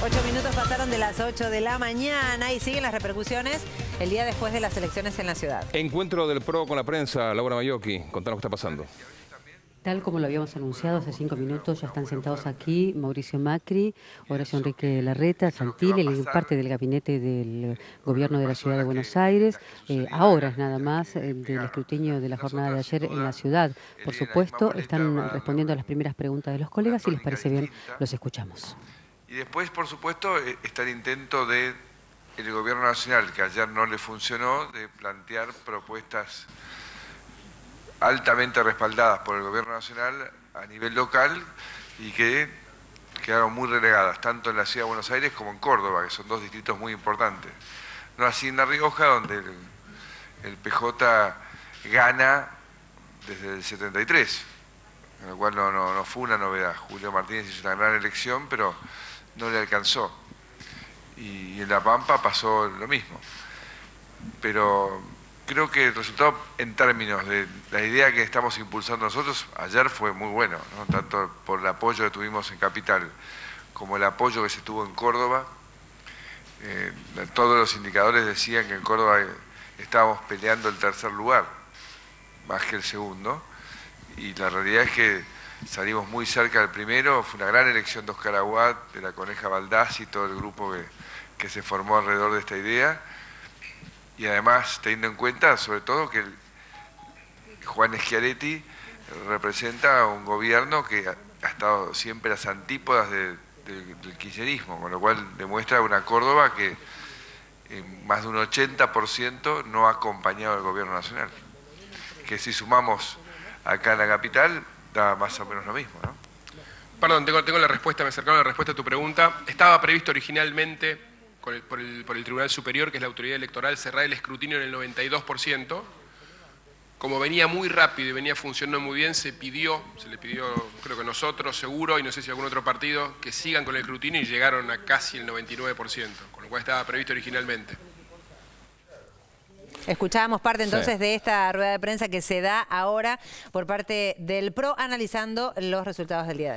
Ocho minutos pasaron de las 8 de la mañana y siguen las repercusiones el día después de las elecciones en la ciudad. Encuentro del PRO con la prensa, Laura Mayoki. Contanos qué está pasando. Tal como lo habíamos anunciado hace cinco minutos, ya están sentados aquí Mauricio Macri, Horacio Enrique Larreta, Santilli, parte del gabinete del gobierno de la ciudad de Buenos Aires, eh, a horas nada más eh, del escrutinio de la jornada de ayer en la ciudad. Por supuesto, están respondiendo a las primeras preguntas de los colegas. Si les parece bien, los escuchamos. Y después, por supuesto, eh, está el intento de el gobierno nacional, que ayer no le funcionó, de plantear propuestas altamente respaldadas por el gobierno nacional a nivel local y que quedaron muy relegadas, tanto en la ciudad de Buenos Aires como en Córdoba, que son dos distritos muy importantes. No así en La Rioja, donde el, PJ gana desde el 73, lo cual no, no fue una novedad. Julio Martínez hizo una gran elección, pero no le alcanzó. Y en La Pampa pasó lo mismo. Pero creo que el resultado en términos de la idea que estamos impulsando nosotros ayer fue muy bueno, tanto por el apoyo que tuvimos en Capital como el apoyo que se tuvo en Córdoba. Eh, todos los indicadores decían que en Córdoba estábamos peleando el tercer lugar, más que el segundo, y la realidad es que salimos muy cerca del primero, fue una gran elección de Oscar Aguad, de la Coneja Baldaz y todo el grupo que, se formó alrededor de esta idea. Y además, teniendo en cuenta, sobre todo, que Juan Schiaretti representa un gobierno que ha estado siempre a las antípodas del kirchnerismo, con lo cual demuestra una Córdoba que en más de un 80% no ha acompañado al gobierno nacional. Que si sumamos acá en la capital, más o menos lo mismo, ¿no? Perdón, tengo, tengo la respuesta, me acercaron la respuesta a tu pregunta. Estaba previsto originalmente por, el, por, el, Tribunal Superior, que es la autoridad electoral, cerrar el escrutinio en el 92%. Como venía muy rápido y venía funcionando muy bien, se pidió, se le pidió, creo que nosotros seguro, y no sé si algún otro partido, que sigan con el escrutinio y llegaron a casi el 99%, con lo cual estaba previsto originalmente. Escuchábamos parte entonces de esta rueda de prensa que se da ahora por parte del PRO analizando los resultados del día de hoy.